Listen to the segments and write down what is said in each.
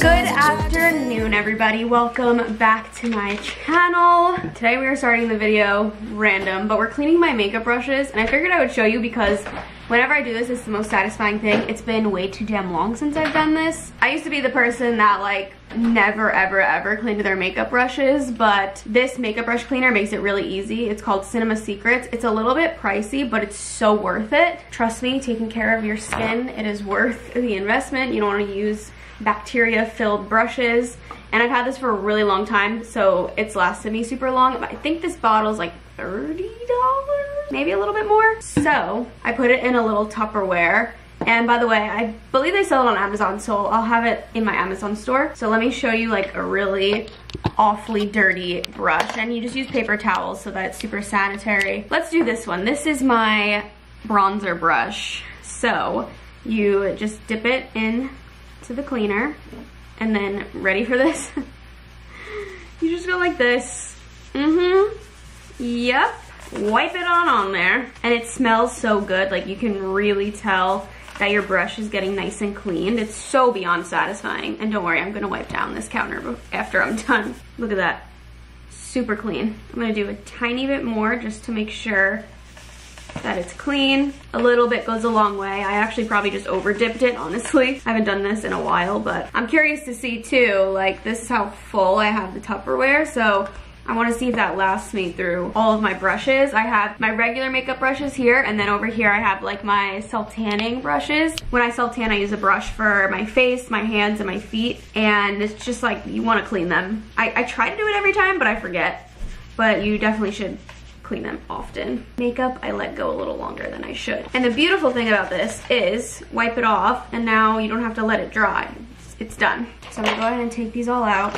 Good afternoon, everybody. Welcome back to my channel. Today we are starting the video random, but we're cleaning my makeup brushes, and I figured I would show you because whenever I do this, it's the most satisfying thing. It's been way too damn long since I've done this. I used to be the person that like never ever ever cleaned their makeup brushes, but this makeup brush cleaner makes it really easy. It's called Cinema Secrets. It's a little bit pricey, but it's so worth it. Trust me, taking care of your skin, it is worth the investment. You don't want to use bacteria filled brushes and I've had this for a really long time so it's lasted me super long I think this bottle is like $30 maybe a little bit more? So I put it in a little Tupperware. And by the way I believe they sell it on Amazon so I'll have it in my Amazon store. So let me show you like a really awfully dirty brush. And you just use paper towels so that it's super sanitary. Let's do this one. This is my bronzer brush. So you just dip it in to the cleaner and then ready for this. You just go like this. Mm-hmm yep wipe it on on there and it smells so good like you can really tell that your brush is getting nice and cleaned it's so beyond satisfying and don't worry i'm gonna wipe down this counter after i'm done look at that super clean i'm gonna do a tiny bit more just to make sure that it's clean. A little bit goes a long way. I actually probably just over dipped it, honestly. I haven't done this in a while, but I'm curious to see too, like this is how full I have the Tupperware. So I wanna see if that lasts me through all of my brushes. I have my regular makeup brushes here, and then over here I have like my self-tanning brushes. When I self-tan, I use a brush for my face, my hands, and my feet, and it's just like, you wanna clean them. I, I try to do it every time, but I forget. But you definitely should clean them often. Makeup, I let go a little longer than I should. And the beautiful thing about this is wipe it off and now you don't have to let it dry. It's, done. So I'm gonna go ahead and take these all out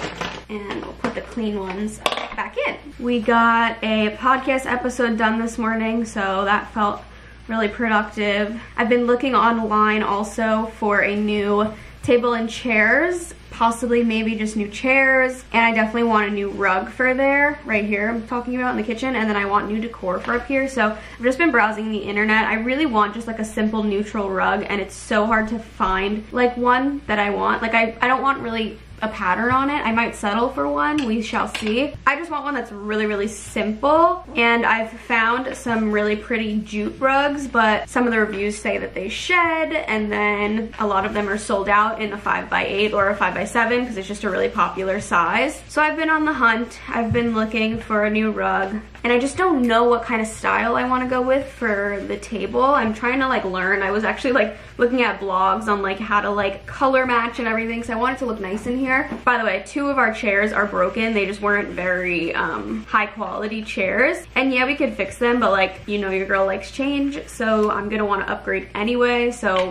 and we'll put the clean ones back in. We got a podcast episode done this morning, so that felt really productive. I've been looking online also for a new table and chairs possibly maybe just new chairs and I definitely want a new rug for there right here I'm talking about in the kitchen and then I want new decor for up here. So I've just been browsing the internet. I really want just like a simple neutral rug and it's so hard to find like one that I want. Like I, I don't want really a pattern on it. I might settle for one, we shall see. I just want one that's really, really simple. And I've found some really pretty jute rugs, but some of the reviews say that they shed and then a lot of them are sold out in a 5x8 or a 5x7 because it's just a really popular size. So I've been on the hunt. I've been looking for a new rug and I just don't know what kind of style I want to go with for the table. I'm trying to like learn. I was actually like looking at blogs on like how to like color match and everything so I wanted to look nice in here. By the way, two of our chairs are broken. They just weren't very um, high quality chairs. And yeah, we could fix them, but like, you know, your girl likes change. So I'm gonna wanna upgrade anyway. So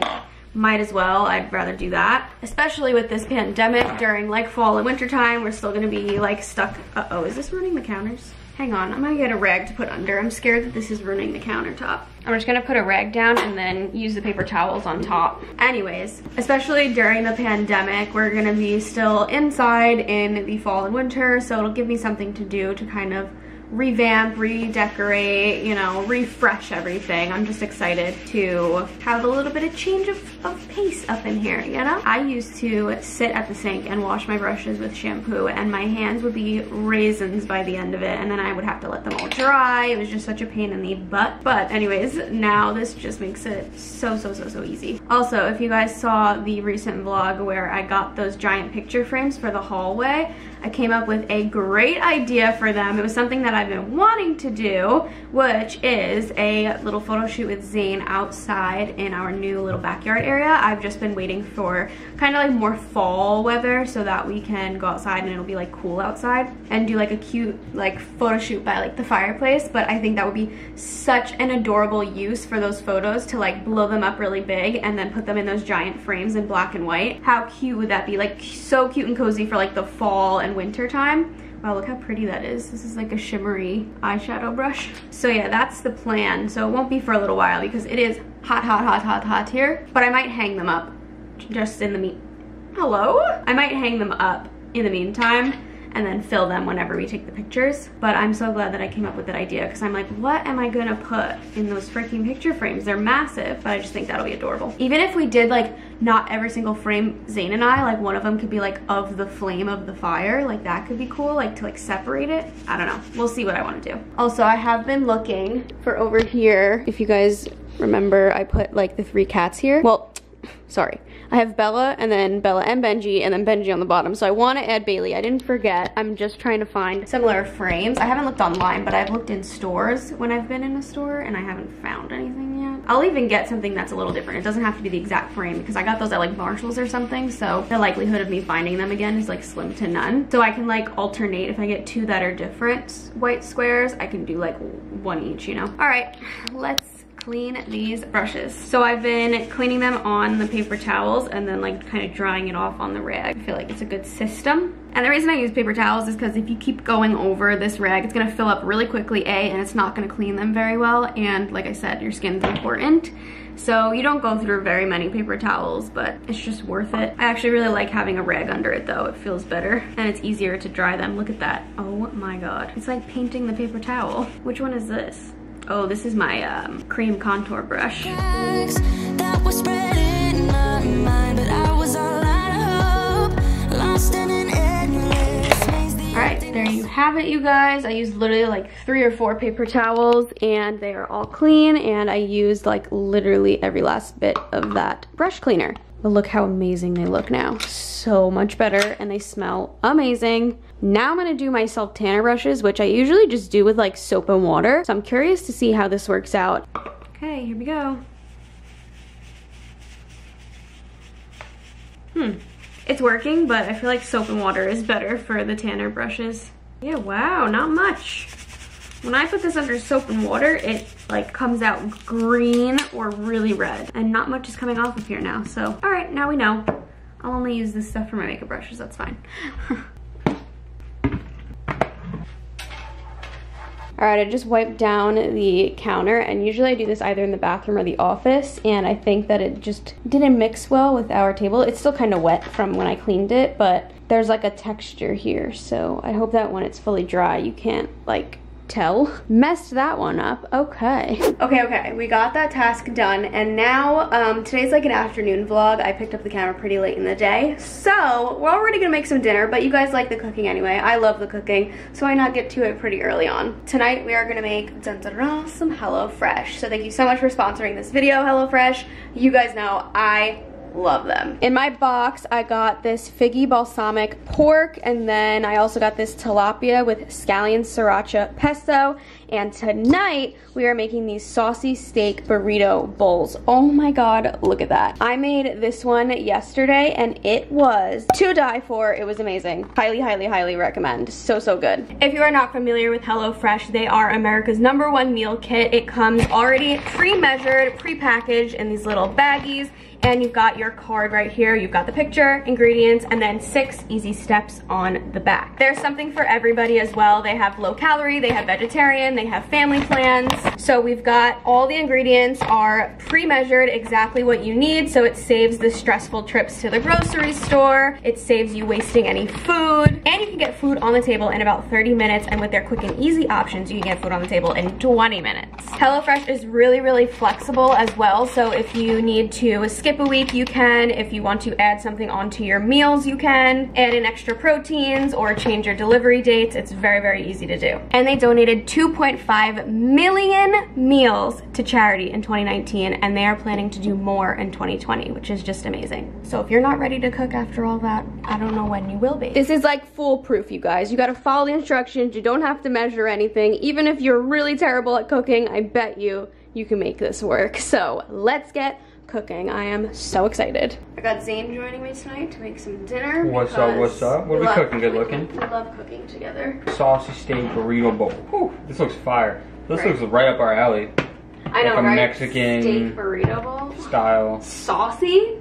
might as well i'd rather do that especially with this pandemic during like fall and winter time we're still gonna be like stuck uh oh is this ruining the counters Hang on, I'm gonna get a rag to put under. I'm scared that this is ruining the countertop. I'm just gonna put a rag down and then use the paper towels on top. Anyways, especially during the pandemic, we're gonna be still inside in the fall and winter, so it'll give me something to do to kind of revamp, redecorate, you know, refresh everything. I'm just excited to have a little bit of change of, of pace up in here, you know? I used to sit at the sink and wash my brushes with shampoo and my hands would be raisins by the end of it and then I would have to let them all dry. It was just such a pain in the butt. But anyways, now this just makes it so, so, so, so easy. Also, if you guys saw the recent vlog where I got those giant picture frames for the hallway, I came up with a great idea for them. It was something that I've been wanting to do, which is a little photo shoot with Zane outside in our new little backyard area. I've just been waiting for kind of like more fall weather so that we can go outside and it'll be like cool outside and do like a cute like photo shoot by like the fireplace. But I think that would be such an adorable use for those photos to like blow them up really big and then put them in those giant frames in black and white. How cute would that be? Like so cute and cozy for like the fall and winter time. Wow, look how pretty that is. This is like a shimmery eyeshadow brush. So yeah, that's the plan. So it won't be for a little while because it is hot, hot, hot, hot, hot here. But I might hang them up just in the mean. Hello? I might hang them up in the meantime and then fill them whenever we take the pictures. But I'm so glad that I came up with that idea because I'm like, what am I gonna put in those freaking picture frames? They're massive, but I just think that'll be adorable. Even if we did like not every single frame, Zane and I, like one of them could be like of the flame of the fire, like that could be cool, like to like separate it. I don't know, we'll see what I wanna do. Also, I have been looking for over here, if you guys remember, I put like the three cats here. Well, sorry. I have Bella and then Bella and Benji and then Benji on the bottom. So I want to add Bailey. I didn't forget. I'm just trying to find similar frames. I haven't looked online, but I've looked in stores when I've been in a store and I haven't found anything yet. I'll even get something that's a little different. It doesn't have to be the exact frame because I got those at like Marshalls or something. So the likelihood of me finding them again is like slim to none. So I can like alternate. If I get two that are different white squares, I can do like one each, you know? All right, let's clean these brushes. So I've been cleaning them on the paper towels and then like kind of drying it off on the rag. I feel like it's a good system. And the reason I use paper towels is because if you keep going over this rag, it's gonna fill up really quickly, A, and it's not gonna clean them very well. And like I said, your skin's important. So you don't go through very many paper towels, but it's just worth it. I actually really like having a rag under it though. It feels better and it's easier to dry them. Look at that. Oh my God. It's like painting the paper towel. Which one is this? Oh, this is my um, cream contour brush. That was spreading my mind, but I was all out of hope, lost in an endless maze. The All right, there you have it, you guys. I used literally like three or four paper towels and they are all clean and I used like literally every last bit of that brush cleaner. But look how amazing they look now. So much better and they smell amazing. Now I'm gonna do my self tanner brushes, which I usually just do with like soap and water. So I'm curious to see how this works out. Okay, here we go. Hmm, it's working, but I feel like soap and water is better for the tanner brushes. Yeah, wow, not much. When I put this under soap and water, it like comes out green or really red and not much is coming off of here now. So, all right, now we know. I'll only use this stuff for my makeup brushes, that's fine. All right, I just wiped down the counter and usually I do this either in the bathroom or the office and I think that it just didn't mix well with our table. It's still kind of wet from when I cleaned it, but there's like a texture here. So I hope that when it's fully dry, you can't like tell. Messed that one up, okay. Okay, okay, we got that task done and now um, today's like an afternoon vlog. I picked up the camera pretty late in the day. So we're already gonna make some dinner, but you guys like the cooking anyway. I love the cooking, so why not get to it pretty early on? Tonight we are gonna make dun, dun, dun, some HelloFresh. So thank you so much for sponsoring this video, HelloFresh. You guys know I love them. In my box, I got this figgy balsamic pork, and then I also got this tilapia with scallion sriracha pesto. And tonight, we are making these saucy steak burrito bowls. Oh my god, look at that. I made this one yesterday, and it was to die for. It was amazing. Highly, highly, highly recommend. So, so good. If you are not familiar with HelloFresh, they are America's number one meal kit. It comes already pre-measured, pre-packaged in these little baggies and you've got your card right here. You've got the picture, ingredients, and then six easy steps on the back. There's something for everybody as well. They have low calorie, they have vegetarian, they have family plans. So we've got all the ingredients are pre-measured exactly what you need, so it saves the stressful trips to the grocery store. It saves you wasting any food, and you can get food on the table in about 30 minutes, and with their quick and easy options, you can get food on the table in 20 minutes. HelloFresh is really, really flexible as well, so if you need to skip a week, you can. If you want to add something onto your meals, you can. Add in extra proteins or change your delivery dates. It's very, very easy to do. And they donated 2.5 million meals to charity in 2019, and they are planning to do more in 2020, which is just amazing. So if you're not ready to cook after all that, I don't know when you will be. This is like foolproof, you guys. You gotta follow the instructions. You don't have to measure anything. Even if you're really terrible at cooking, I bet you you can make this work. So let's get cooking. I am so excited. I got Zane joining me tonight to make some dinner. What's up, what's up? What are we cooking? Good looking? We love cooking together. Saucy steak burrito bowl. Whew, this looks fire. This Right. looks right up our alley. I know, Like a right? Mexican- steak burrito bowl. Style. Saucy?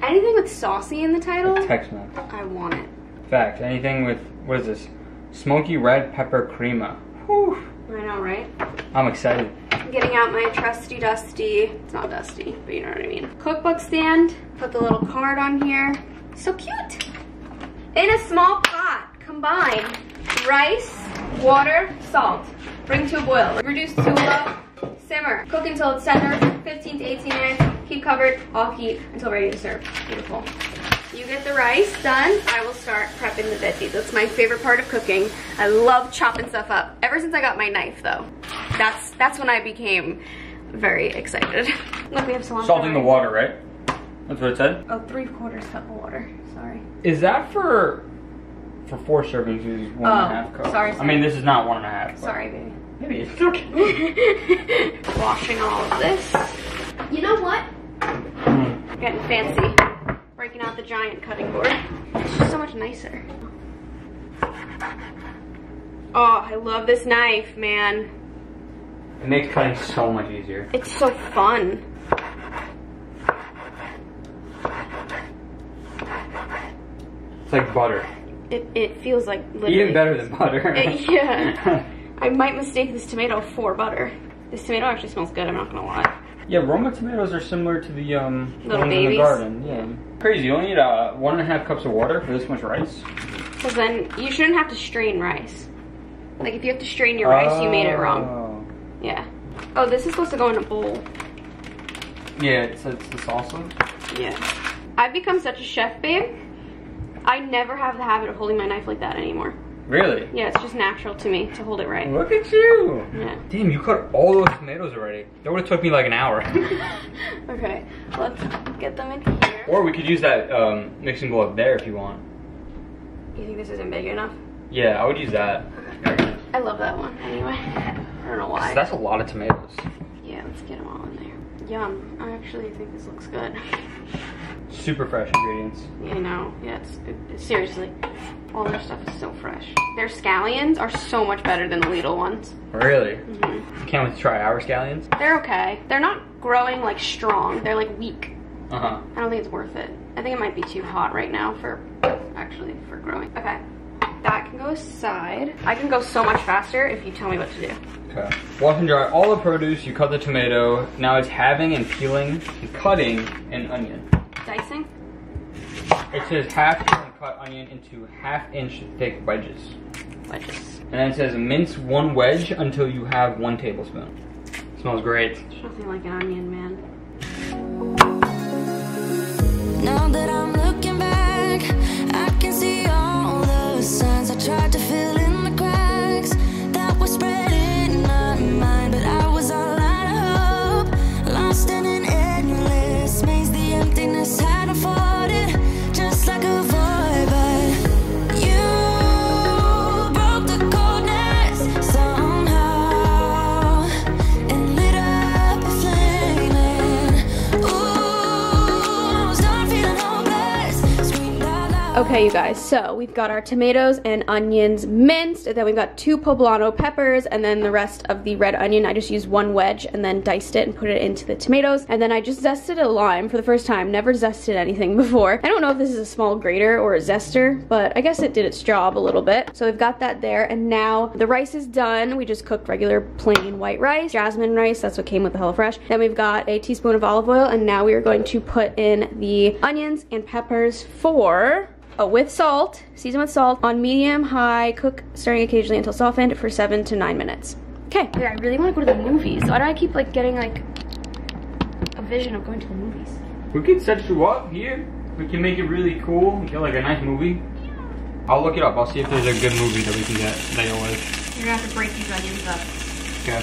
Anything with saucy in the title? Tex-Mex. I want it. Fact. Anything with, what is this? Smoky red pepper crema. Whew. I know, right? I'm excited. I'm getting out my trusty dusty, it's not dusty, but you know what I mean. Cookbook stand, put the little card on here. So cute. In a small pot. Combine rice, water, salt. Bring to a boil. Reduce to low. Simmer. Cook until it's tender. 15 to 18 minutes. Keep covered. Off heat until ready to serve. Beautiful. You get the rice done. I will start prepping the veggies. That's my favorite part of cooking. I love chopping stuff up. Ever since I got my knife, though, that's that's when I became very excited. Look, we have cilantro. Salting the water, right? That's what it said. Oh, three quarters cup of water. Sorry. Is that for for four servings? Is one and Oh, cups. sorry, I mean, this is not one and a half. but- Sorry, baby. Maybe it's okay. Washing all of this. You know what? Mm. Getting fancy. Out the giant cutting board. It's just so much nicer. Oh, I love this knife, man. It makes cutting so much easier. It's so fun. It's like butter. It, it feels like literally. Even better than butter. Uh, yeah. I might mistake this tomato for butter. This tomato actually smells good, I'm not gonna lie. Yeah, Roma tomatoes are similar to the um Little ones in the babies. garden. Yeah. Crazy. You only need uh, one and a half cups of water for this much rice. Because then you shouldn't have to strain rice. Like if you have to strain your rice, you made it wrong. Oh. Yeah. Oh, this is supposed to go in a bowl. Yeah, it's, it's the salsa. Yeah. I've become such a chef, babe. I never have the habit of holding my knife like that anymore. Really? Yeah, it's just natural to me to hold it right. Look at you. Yeah. Damn, you cut all those tomatoes already. That would have took me like an hour. Okay, let's get them in here. or we could use that um, mixing bowl up there if you want. You think this isn't big enough? Yeah, I would use that. I love that one anyway. I don't know why. That's a lot of tomatoes. Yeah, let's get them all in there. Yum. I actually think this looks good. Super fresh ingredients. I know. Yeah, it's, it, it- seriously. All their stuff is so fresh. Their scallions are so much better than the Lidl ones. Really? Mhm. Can't wait to try our scallions. They're okay. They're not growing like strong. They're like weak. Uh huh. I don't think it's worth it. I think it might be too hot right now for actually for growing. Okay. That can go aside. I can go so much faster if you tell me what to do. Okay. Wash and dry all the produce. You cut the tomato. Now it's having and peeling and cutting an onion. Dicing? It says half peel and cut onion into half inch thick wedges. Wedges. And then it says mince one wedge until you have one tablespoon. Smells great. There's nothing like an onion, man. Now that I'm looking back, I can see all the signs you guys, so we've got our tomatoes and onions minced, and then we've got two poblano peppers, and then the rest of the red onion. I just used one wedge and then diced it and put it into the tomatoes. And then I just zested a lime for the first time. Never zested anything before. I don't know if this is a small grater or a zester, but I guess it did its job a little bit. So we've got that there, and now the rice is done. We just cooked regular plain white rice, jasmine rice, that's what came with the HelloFresh. Then we've got a teaspoon of olive oil, and now we are going to put in the onions and peppers for Oh, with salt, season with salt, on medium high, cook stirring occasionally until softened for seven to nine minutes. Okay, okay, I really want to go to the movies. Why do I keep like getting like a vision of going to the movies? We could set you up here. We can make it really cool. Get like a nice movie. I'll look it up. I'll see if there's a good movie that we can get that you'll like. You're gonna have to break these onions up. Okay.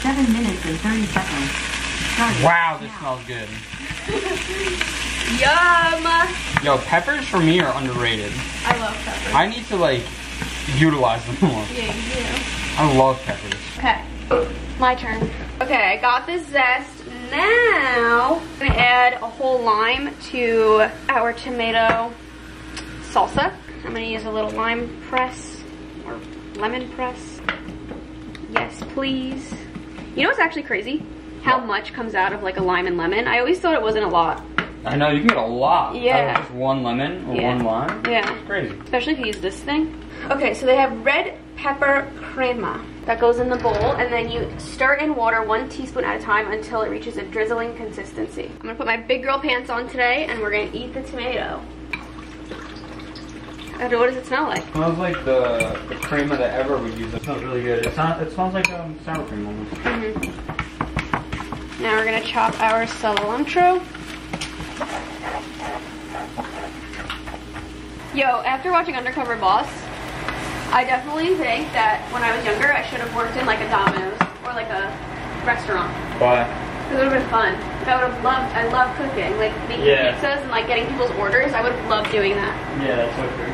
Seven minutes and 30 seconds. Wow, this smells good. Yum! Yo, peppers for me are underrated. I love peppers. I need to like utilize them more. yeah, you do. I love peppers. Okay, my turn. Okay, I got this zest. Now, I'm gonna add a whole lime to our tomato salsa. I'm gonna use a little lime press or lemon press. Yes, please. You know what's actually crazy? How much comes out of like a lime and lemon. I always thought it wasn't a lot. I know you can get a lot. out of Yeah. just one lemon or Yeah. one lime. Yeah. It's crazy. especially if you use this thing. Okay, so they have red pepper crema that goes in the bowl, and then you stir in water one teaspoon at a time until it reaches a drizzling consistency. I'm gonna put my big girl pants on today, and we're gonna eat the tomato. What does it smell like? It smells like the, the crema that ever would use. It smells really good. It, sounds, it smells like um, sour cream almost. Now we're gonna chop our cilantro. Yo, after watching Undercover Boss, I definitely think that when I was younger, I should have worked in like a Domino's or like a restaurant. Why? It would have been fun. I would have loved, I love cooking, like making Yeah. pizzas and like getting people's orders. I would have loved doing that. Yeah, that's so true.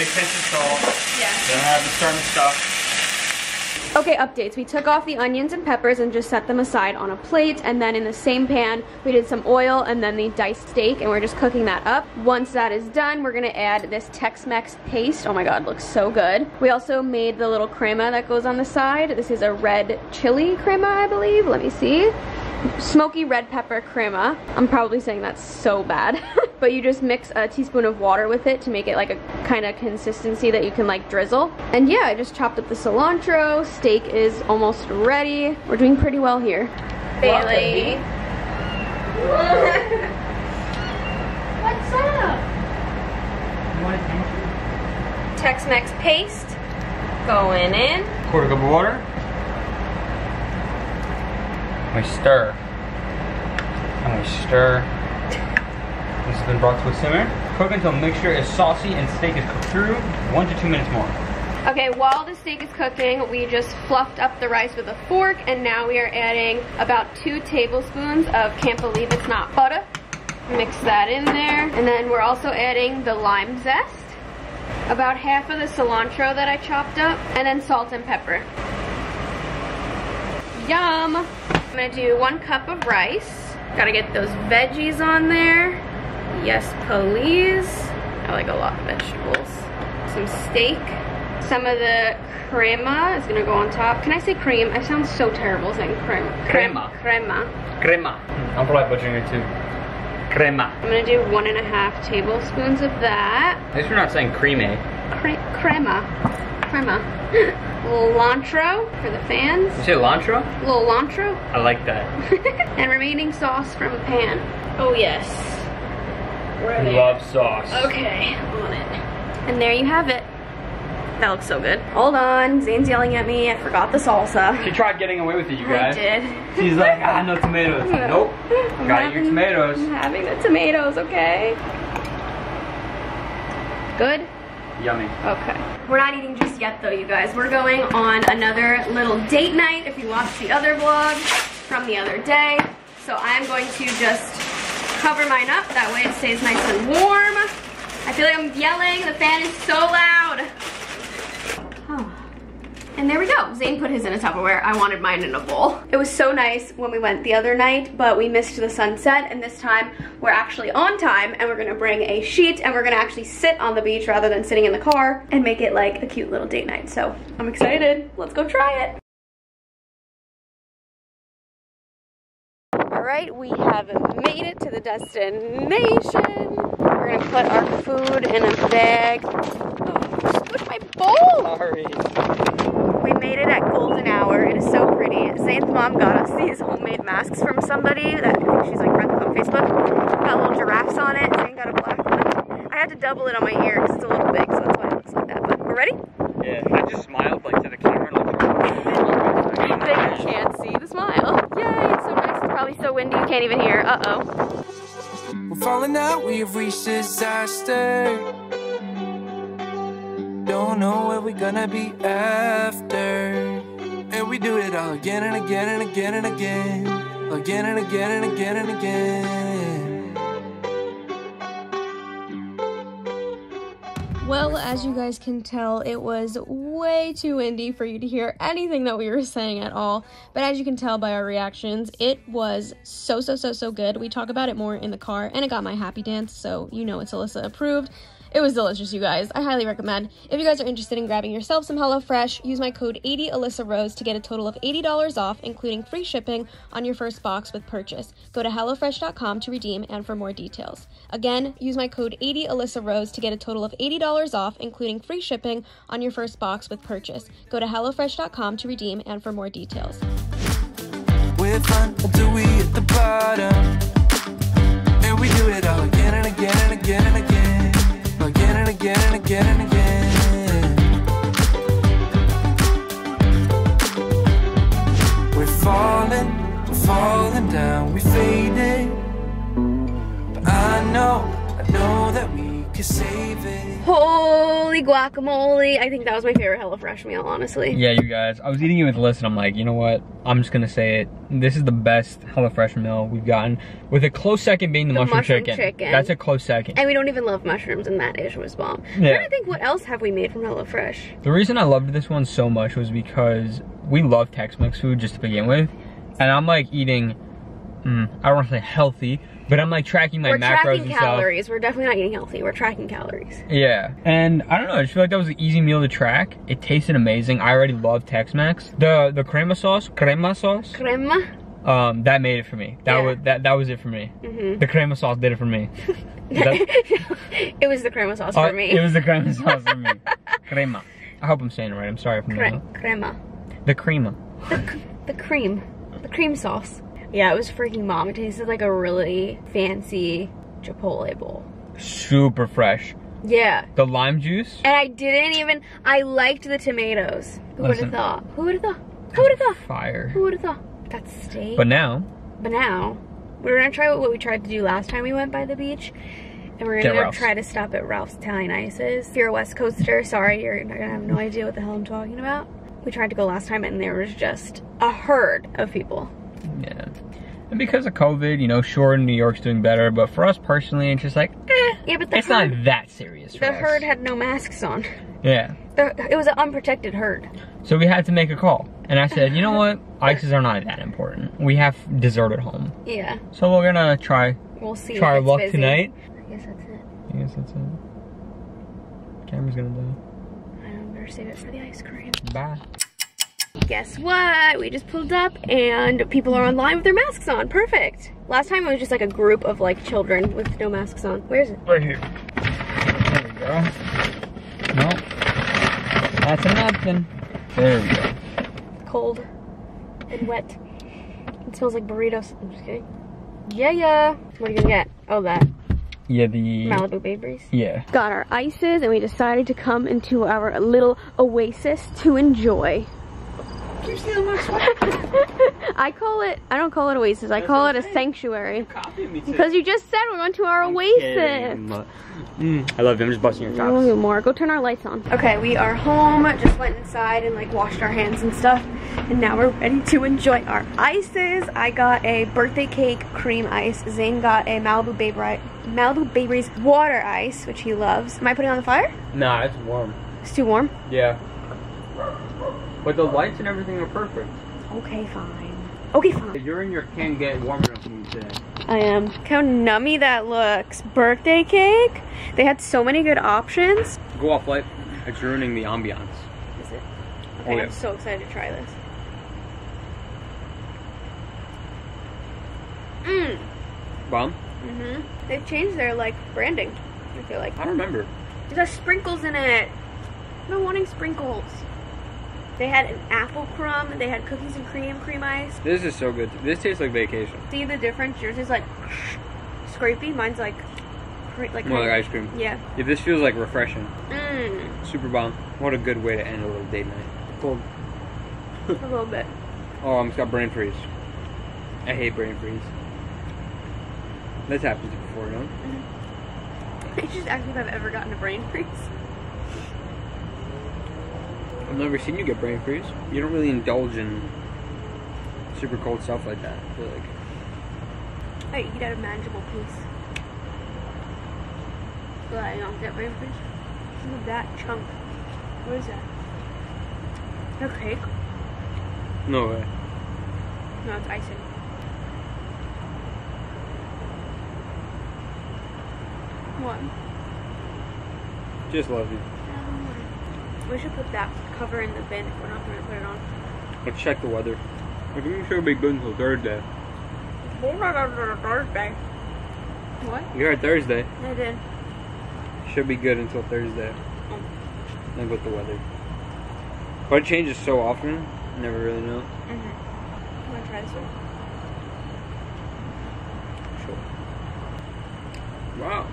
Big pinch of salt. Yeah. Then I have the certain stuff. Okay, updates. We took off the onions and peppers and just set them aside on a plate. And then in the same pan, we did some oil and then the diced steak, and we're just cooking that up. Once that is done, we're gonna add this Tex-Mex paste. Oh my god, looks so good. We also made the little crema that goes on the side. This is a red chili crema, I believe. Let me see. Smoky red pepper crema. I'm probably saying that's so bad. but you just mix a teaspoon of water with it to make it like a kind of consistency that you can like drizzle. And yeah, I just chopped up the cilantro. Steak is almost ready. We're doing pretty well here. Bailey. What's up? Tex-Mex paste going in. Quarter cup of water. We stir. And we stir. This has been brought to a simmer. Cook until mixture is saucy and steak is cooked through. One to two minutes more. Okay, while the steak is cooking, we just fluffed up the rice with a fork, and now we are adding about two tablespoons of can't believe it's not butter. Mix that in there. And then we're also adding the lime zest, about half of the cilantro that I chopped up, and then salt and pepper. Yum! I'm gonna do one cup of rice. Gotta get those veggies on there. Yes, please. I like a lot of vegetables. Some steak. Some of the crema is gonna go on top. Can I say cream? I sound so terrible saying crema. Crema. Crema. Crema. I'm probably butchering it too. Crema. I'm gonna do one and a half tablespoons of that. At least we're not saying cream eh? Cre- crema. Crema. little cilantro for the fans. You say cilantro? little cilantro. I like that. and remaining sauce from a pan. Oh yes. Ready. Love sauce. Okay, on it. And there you have it. That looks so good. Hold on, Zane's yelling at me. I forgot the salsa. She tried getting away with it, you guys. I guys. did. She's like, ah, no tomatoes. Nope. I'm Got your tomatoes. I'm having the tomatoes, okay? Good? Yummy. Okay. We're not eating just yet though, you guys. We're going on another little date night if you watched the other vlog from the other day. So I'm going to just cover mine up. That way it stays nice and warm. I feel like I'm yelling. The fan is so loud. Oh. And there we go. Zane put his in a Tupperware. I wanted mine in a bowl. It was so nice when we went the other night, but we missed the sunset. And this time we're actually on time and we're gonna bring a sheet and we're gonna actually sit on the beach rather than sitting in the car and make it like a cute little date night. So I'm excited. Let's go try it. Right, we have made it to the destination. We're gonna put our food in a bag. Oh, squish my bowl. Sorry. We made it at golden hour. It is so pretty. Zane's mom got us these homemade masks from somebody that I think she's like friends with on Facebook. Got little giraffes on it. Zane got a black one. I had to double it on my ear because it's a little big, so that's why it looks like that. But we're ready? Yeah, I just smiled like to the camera and looked They can't see the smile. Yay, it's so nice. Probably so windy you can't even hear. Uh-oh. We're falling out, we have reached disaster. Don't know where we're gonna be after. And we do it all again and again and again and again. Again and again and again and again. Well, as you guys can tell, it was way too windy for you to hear anything that we were saying at all. But as you can tell by our reactions, it was so, so, so, so good. We talk about it more in the car, and it got my happy dance, so you know it's Allisa approved. It was delicious, you guys. I highly recommend. If you guys are interested in grabbing yourself some HelloFresh, use my code 80 Allisa Rose to get a total of $80 off, including free shipping on your first box with purchase. Go to HelloFresh.com to redeem and for more details. Again, use my code 80 Allisa Rose to get a total of $80 off, including free shipping on your first box with purchase. Go to HelloFresh.com to redeem and for more details. with fun until we hit the bottom. And we do it all again and again and again and again. Again and again and again and again. We're falling, we're falling down, we faded. But I know, I know that we can save it. Holy guacamole. I think that was my favorite HelloFresh meal, honestly. Yeah, you guys. I was eating it with Liz and I'm like, you know what? I'm just gonna say it. This is the best HelloFresh meal we've gotten. With a close second being the, The mushroom, mushroom chicken. chicken. That's a close second. And we don't even love mushrooms, and that dish was bomb. I'm Yeah. trying to think what else have we made from HelloFresh. The reason I loved this one so much was because we love Tex-Mex food just to begin with, and I'm like eating. Mm, I don't want to say healthy, but I'm like tracking my We're macros tracking and calories. We're definitely not eating healthy. We're tracking calories. Yeah, and I don't know. I just feel like that was an easy meal to track. It tasted amazing. I already love Tex-Mex. The the crema sauce, crema sauce, Crema. um, that made it for me. That Yeah. was that that was it for me. Mm -hmm. The crema sauce did it for me. It was the crema sauce Uh, for me. It was the crema sauce for me. Crema. I hope I'm saying it right. I'm sorry if I'm Cre- not. crema. The crema. The cream. The cream sauce. Yeah, it was freaking bomb. It tasted like a really fancy Chipotle bowl. Super fresh. Yeah. The lime juice. And I didn't even, I liked the tomatoes. Who would have thought? Who would have thought? Who would have thought? Fire. Who would have thought? That's steak. But now, But now, we're gonna try what we tried to do last time we went by the beach. And we're gonna try to stop at Ralph's Italian Ices. If you're a West Coaster, sorry, you're not gonna have no idea what the hell I'm talking about. We tried to go last time and there was just a herd of people. Yeah. And because of COVID, you know, sure, New York's doing better, but for us personally, it's just like, eh, Yeah, but the it's herd, not that serious the us. herd had no masks on. Yeah. The, it was an unprotected herd. So we had to make a call. And I said, you know what? Ices are not that important. We have dessert at home. Yeah, So we're gonna try we'll see. try our luck busy. tonight. I guess that's it. I guess that's it. Camera's gonna die. I don't better save it for the ice cream. Bye. Guess what? We just pulled up and people are online with their masks on. Perfect. Last time it was just like a group of like children with no masks on. Where is it? Right here. There we go. No. That's a napkin. There we go. Cold and wet. It smells like burritos. I'm just kidding. Yeah, yeah. What are you gonna get? Oh, that. Yeah, the. Malibu Babies. Yeah. Got our ices and we decided to come into our little oasis to enjoy. You see how much I call it, I don't call it oasis, I call it a sanctuary. copy Because you just said we went to our oasis. Mm, I love you. I'm just busting your chops. little more. Go turn our lights on. Okay, we are home. Just went inside and like washed our hands and stuff. And now we're ready to enjoy our ices. I got a birthday cake cream ice. Zane got a Malibu Baby Malibu Baby's water ice, which he loves. Am I putting it on the fire? Nah, it's warm. It's too warm. Yeah. But the lights and everything are perfect. Okay, fine. Okay, fine. You're in your can get warm enough for me today. I am. Look how nummy that looks. Birthday cake. They had so many good options. Go off light. It's ruining the ambiance. Is it? Oh, Okay, yeah. I'm so excited to try this. Mmm. Bomb? Mm-hmm. They've changed their like branding. I feel like I don't remember. it has sprinkles in it. I'm not wanting sprinkles. They had an apple crumb. They had cookies and cream, cream ice. This is so good. This tastes like vacation. See the difference? Yours is like scrapey. Mine's like cre- like More like ice cream. Yeah. Yeah, this feels like refreshing. Mmm. Super bomb. What a good way to end a little date night. Cold. A little bit. Oh, I'm just got brain freeze. I hate brain freeze. That's happened before, you before, no? Mm-hmm. I just asked if I've ever gotten a brain freeze. I've never seen you get brain freeze. You don't really indulge in super cold stuff like that. I feel like. I eat at a manageable pace. But I don't get brain freeze. Look at that chunk. What is that? A cake? No way. No, it's icing. What? Just love you. We should put that cover in the bin if we're not going to put it on. Let's check the weather. I think it should be good until Thursday. We're not Thursday. What? You heard Thursday. I did. Should be good until Thursday. Oh. Like with the weather. But it changes so often, never really know. Mm-hmm. I'm going to try this one. Wow.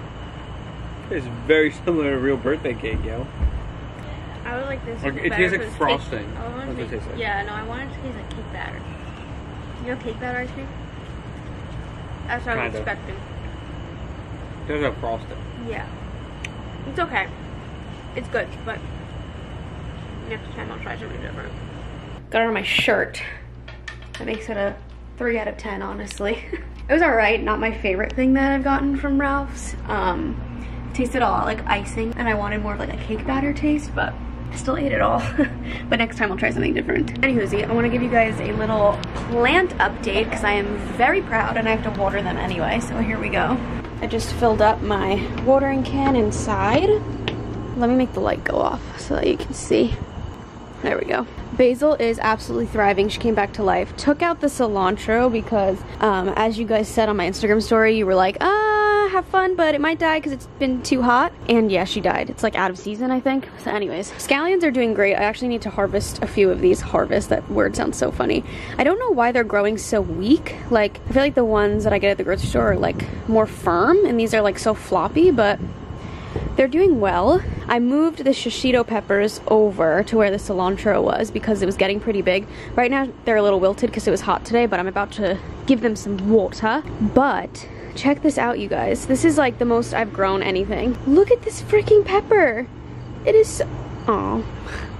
It's very similar to a real birthday cake, yo. I would like this. Like, it tastes like frosting. Cake. I want That's what it to tastes like. Yeah, no, I want it to taste like cake batter. You know cake batter ice cream? That's what I was Kinda. expecting. It does have frosting. Yeah. It's okay. It's good, but next time I'll try something different. Got it on my shirt. That makes it a 3 out of 10, honestly. it was alright, not my favorite thing that I've gotten from Ralph's. Um, it tasted a lot like icing, and I wanted more of like a cake batter taste, but I still ate it all. but next time I'll try something different. Anywho, I want to give you guys a little plant update because I am very proud and I have to water them anyway, so here we go. I just filled up my watering can inside. Let me make the light go off so that you can see. There we go. Basil is absolutely thriving. She came back to life. Took out the cilantro because, um, as you guys said on my Instagram story, you were like, ah, have fun, but it might die because it's been too hot. And yeah, she died. It's like out of season, I think. So anyways, scallions are doing great. I actually need to harvest a few of these. Harvest, that word sounds so funny. I don't know why they're growing so weak. Like, I feel like the ones that I get at the grocery store are like more firm and these are like so floppy, but they're doing well. I moved the shishito peppers over to where the cilantro was because it was getting pretty big. Right now they're a little wilted because it was hot today, but I'm about to give them some water. But check this out, you guys. This is like the most I've grown anything. Look at this freaking pepper. It is so, oh,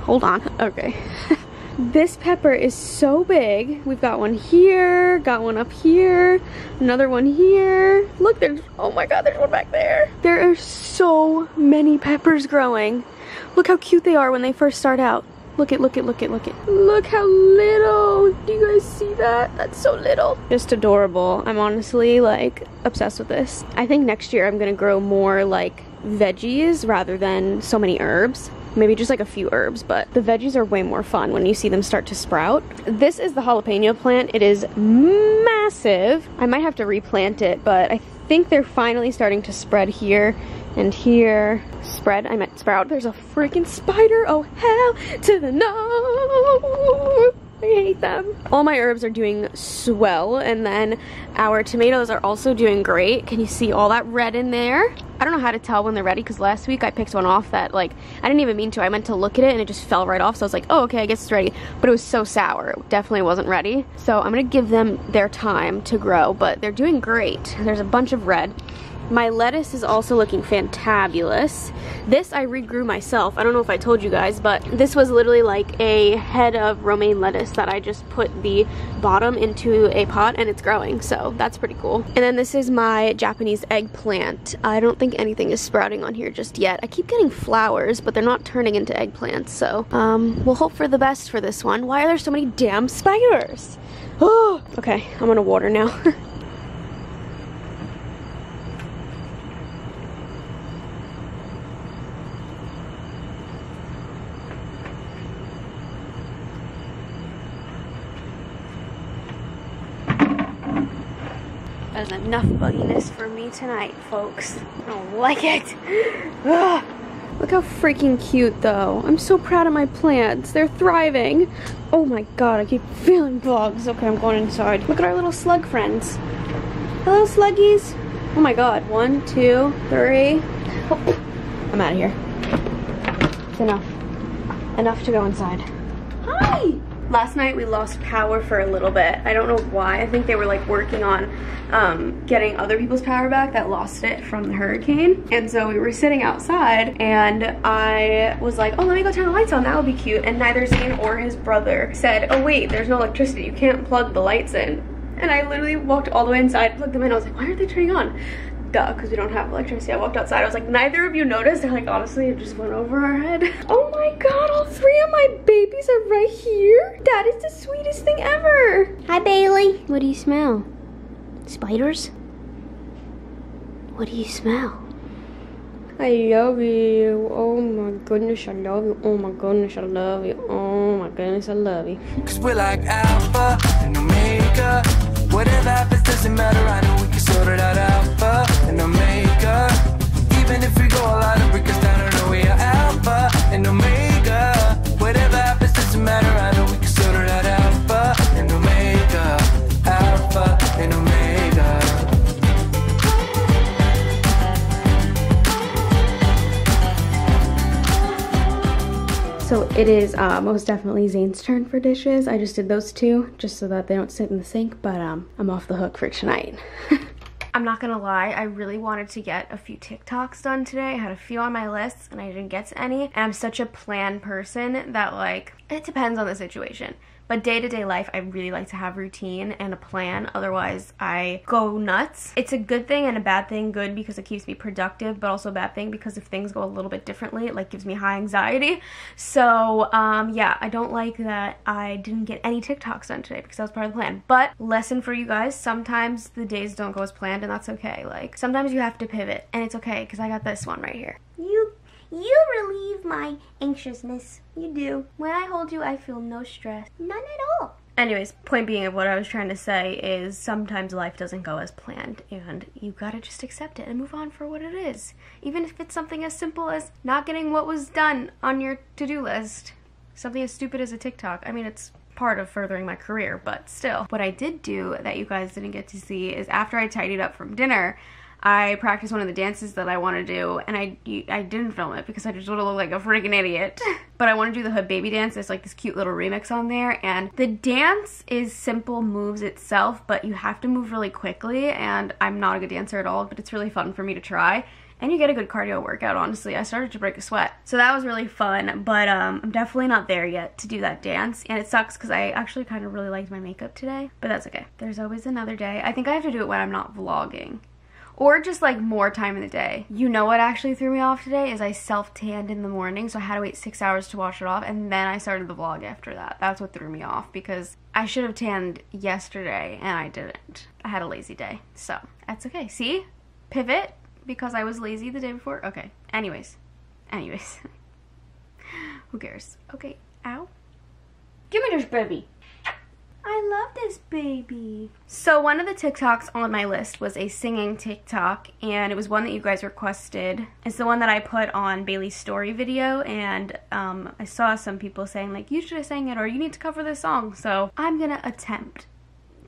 hold on. Okay. This pepper is so big. We've got one here, got one up here, another one here. Look, there's, oh my god, there's one back there. There are so many peppers growing. Look how cute they are when they first start out. Look it, look it, look it, look it. Look how little. Do you guys see that? That's so little. Just adorable. I'm honestly like obsessed with this. I think next year I'm gonna grow more like veggies rather than so many herbs maybe just like a few herbs, but the veggies are way more fun when you see them start to sprout. This is the jalapeno plant. It is massive. I might have to replant it, but I think they're finally starting to spread here and here. Spread, I meant sprout. There's a freaking spider. Oh, hell to the no. I hate them. All my herbs are doing swell, and then our tomatoes are also doing great. Can you see all that red in there? I don't know how to tell when they're ready because last week I picked one off that like, I didn't even mean to. I meant to look at it and it just fell right off. So I was like, oh, okay, I guess it's ready. But it was so sour. It definitely wasn't ready. So I'm gonna give them their time to grow, but they're doing great. There's a bunch of red. My lettuce is also looking fantabulous. This I regrew myself. I don't know if I told you guys, but this was literally like a head of romaine lettuce that I just put the bottom into a pot and it's growing. So that's pretty cool. And then this is my Japanese eggplant. I don't think anything is sprouting on here just yet. I keep getting flowers, but they're not turning into eggplants. So um, we'll hope for the best for this one. Why are there so many damn spiders? Okay, I'm gonna water now. enough bugginess for me tonight, folks. I don't like it. Ugh. Look how freaking cute, though. I'm so proud of my plants. They're thriving. Oh my god, I keep feeling bugs. Okay, I'm going inside. Look at our little slug friends. Hello, sluggies. Oh my god. One, two, three. Oh, I'm out of here. It's enough. Enough to go inside. Hi! Last night we lost power for a little bit. I don't know why. I think they were like working on um, getting other people's power back that lost it from the hurricane. And so we were sitting outside and I was like, oh, let me go turn the lights on. That would be cute. And neither Zane or his brother said, oh wait, there's no electricity. You can't plug the lights in. And I literally walked all the way inside, plugged them in. I was like, why aren't they turning on? Duh, because we don't have electricity. I walked outside. I was like, neither of you noticed. They're like, honestly, it just went over our head. Oh my god, all three of my babies are right here. That is the sweetest thing ever. Hi, Bailey. What do you smell? Spiders? What do you smell? I love you. Oh my goodness, I love you. Oh my goodness, I love you. Oh my goodness, I love you. Cause we're like Alpha and Omega. Whatever happens doesn't matter. I know we can sort it out. Alpha and Omega. Even if we go all out and break us down, I know we are Alpha and Omega. It is uh, most definitely Zane's turn for dishes. I just did those two just so that they don't sit in the sink, but um, I'm off the hook for tonight. I'm not gonna lie, I really wanted to get a few TikToks done today. I had a few on my list and I didn't get to any. And I'm such a plan person that like, it depends on the situation. But day to day life, I really like to have routine and a plan. Otherwise, I go nuts. It's a good thing and a bad thing. Good because it keeps me productive, but also a bad thing because if things go a little bit differently, it like gives me high anxiety. So, um, yeah, I don't like that I didn't get any TikToks done today because that was part of the plan. But lesson for you guys: sometimes the days don't go as planned, and that's okay. Like sometimes you have to pivot, and it's okay because I got this one right here. You you relieve my anxiousness. You do. When I hold you, I feel no stress. None at all. Anyways, point being of what I was trying to say is sometimes life doesn't go as planned and you gotta just accept it and move on for what it is. Even if it's something as simple as not getting what was done on your to-do list. Something as stupid as a TikTok. I mean, it's part of furthering my career, but still. What I did do that you guys didn't get to see is after I tidied up from dinner, I practiced one of the dances that I want to do, and I I didn't film it because I just would have looked like a freaking idiot. but I want to do the Hood Baby dance. There's like this cute little remix on there, and the dance is simple moves itself, but you have to move really quickly, and I'm not a good dancer at all, but it's really fun for me to try. And you get a good cardio workout, honestly. I started to break a sweat. So that was really fun, but um, I'm definitely not there yet to do that dance. And it sucks because I actually kind of really liked my makeup today, but that's okay. There's always another day. I think I have to do it when I'm not vlogging or just like more time in the day. You know what actually threw me off today is I self-tanned in the morning, so I had to wait six hours to wash it off, and then I started the vlog after that. That's what threw me off because I should have tanned yesterday and I didn't. I had a lazy day, so that's okay. See? Pivot because I was lazy the day before. Okay, anyways. Anyways. Who cares? Okay, ow. Give me this baby. I love this baby. So one of the TikToks on my list was a singing TikTok and it was one that you guys requested. It's the one that I put on Bailey's story video and um, I saw some people saying like you should have sang it or you need to cover this song. So I'm gonna attempt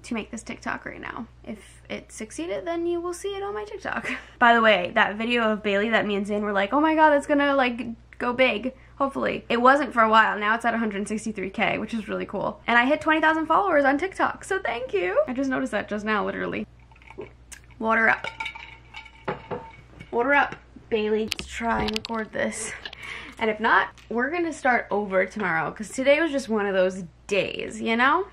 to make this TikTok right now. If it succeeded, then you will see it on my TikTok. By the way, that video of Bailey that me and Zane were like, oh my god, that's gonna like go big hopefully. It wasn't for a while. Now it's at 163k, which is really cool. And I hit 20,000 followers on TikTok, so thank you. I just noticed that just now, literally. Water up. Water up, Bailey. Let's try and record this. And if not, we're gonna start over tomorrow because today was just one of those days, you know?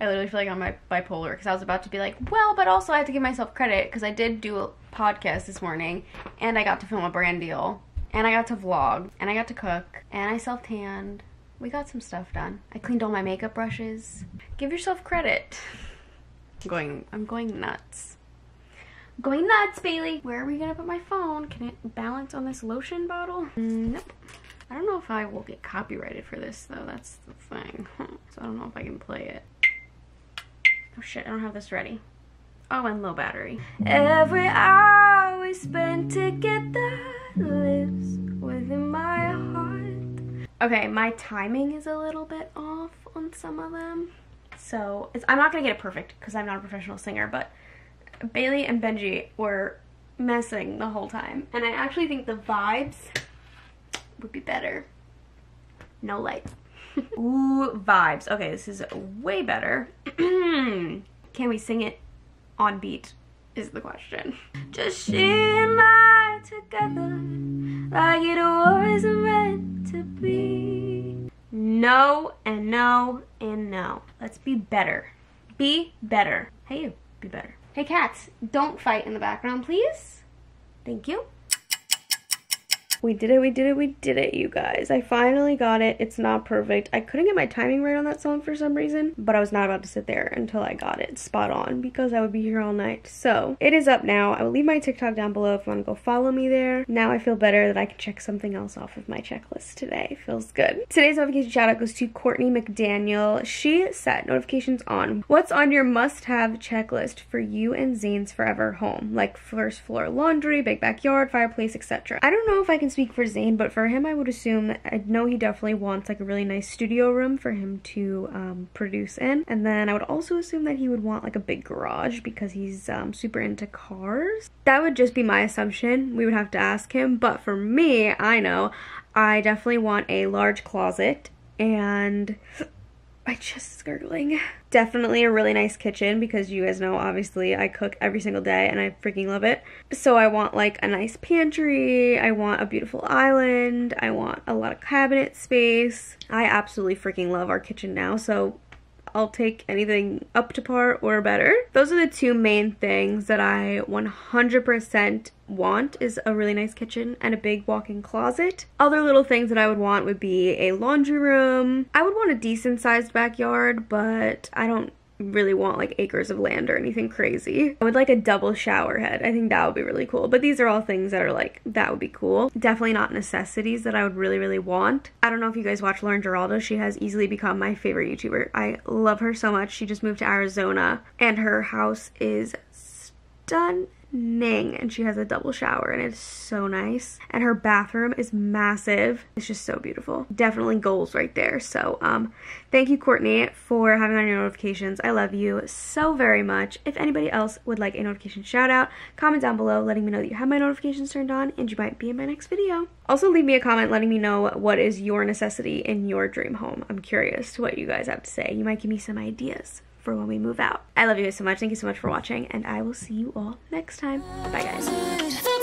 I literally feel like I'm bipolar because I was about to be like, well, but also I have to give myself credit because I did do a podcast this morning and I got to film a brand deal and I got to vlog and I got to cook and I self tanned. We got some stuff done. I cleaned all my makeup brushes. Give yourself credit. I'm going, I'm going nuts. I'm going nuts, Bailey. Where are we gonna put my phone? Can it balance on this lotion bottle? Mm, nope. I don't know if I will get copyrighted for this though. That's the thing. So I don't know if I can play it. Oh shit, I don't have this ready. Oh, and low battery. Every hour we spend together lives within my heart. Okay, my timing is a little bit off on some of them. So, I'm not gonna get it perfect because I'm not a professional singer, but Bailey and Benji were messing the whole time. And I actually think the vibes would be better. No lights. Ooh, vibes. Okay, this is way better. Can we sing it on beat is the question. Just she and I together like it was meant to be. No and no and no. Let's be better. Be better. Hey you, be better. Hey cats, don't fight in the background please. Thank you. We did it, we did it, we did it, you guys. I finally got it. It's not perfect. I couldn't get my timing right on that song for some reason, but I was not about to sit there until I got it spot on because I would be here all night. So it is up now. I will leave my TikTok down below if you want to go follow me there. Now I feel better that I can check something else off of my checklist today. Feels good. Today's notification shout out goes to Courtney McDaniel. She set notifications on. What's on your must-have checklist for you and Zane's forever home? Like first floor laundry, big backyard, fireplace, etc. I don't know if I can can speak for Zane, but for him, I would assume I know he definitely wants like a really nice studio room for him to um, produce in. And then I would also assume that he would want like a big garage because he's um, super into cars. That would just be my assumption. We would have to ask him. But for me, I know I definitely want a large closet and my chest is gurgling. Definitely a really nice kitchen because you guys know obviously I cook every single day and I freaking love it. So I want like a nice pantry, I want a beautiful island, I want a lot of cabinet space. I absolutely freaking love our kitchen now so I'll take anything up to par or better. Those are the two main things that I 100% want is a really nice kitchen and a big walk-in closet. Other little things that I would want would be a laundry room. I would want a decent sized backyard, but I don't really want like acres of land or anything crazy. I would like a double shower head. I think that would be really cool. But these are all things that are like, that would be cool. Definitely not necessities that I would really, really want. I don't know if you guys watch Lauren Giraldo. She has easily become my favorite YouTuber. I love her so much. She just moved to Arizona and her house is stunning and she has a double shower and it's so nice. And her bathroom is massive. It's just so beautiful. Definitely goals right there. So um thank you courtney for having on your notifications. I love you so very much. If anybody else would like a notification shout out comment down below letting me know that you have my notifications turned on and you might be in my next video. Also leave me a comment letting me know what is your necessity in your dream home. I'm curious to what you guys have to say. You might give me some ideas for when we move out. I love you guys so much. Thank you so much for watching, and I will see you all next time. Bye, guys.